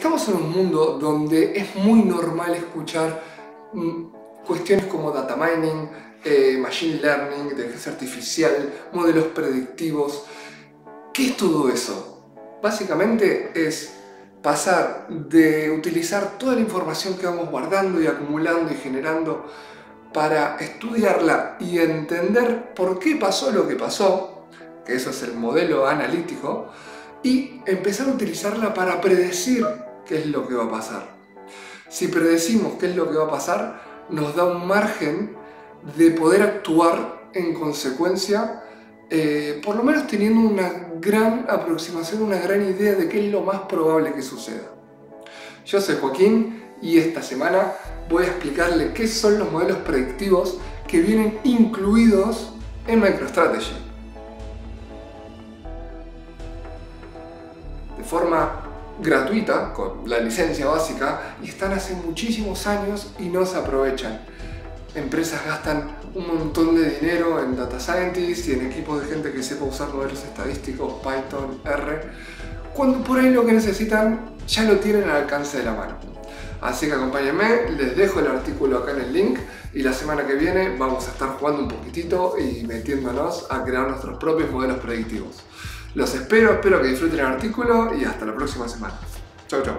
Estamos en un mundo donde es muy normal escuchar mm, cuestiones como data mining, eh, machine learning, inteligencia artificial, modelos predictivos. ¿Qué es todo eso? Básicamente es pasar de utilizar toda la información que vamos guardando y acumulando y generando para estudiarla y entender por qué pasó lo que pasó, que eso es el modelo analítico, y empezar a utilizarla para predecir qué es lo que va a pasar. Si predecimos qué es lo que va a pasar, nos da un margen de poder actuar en consecuencia, eh, por lo menos teniendo una gran aproximación, una gran idea de qué es lo más probable que suceda. Yo soy Joaquín y esta semana voy a explicarle qué son los modelos predictivos que vienen incluidos en MicroStrategy. De forma gratuita, con la licencia básica, y están hace muchísimos años y no se aprovechan. Empresas gastan un montón de dinero en data scientists y en equipos de gente que sepa usar modelos estadísticos, Python, R, cuando por ahí lo que necesitan ya lo tienen al alcance de la mano. Así que acompáñenme, les dejo el artículo acá en el link y la semana que viene vamos a estar jugando un poquitito y metiéndonos a crear nuestros propios modelos predictivos. Los espero, espero que disfruten el artículo y hasta la próxima semana. Chau chau.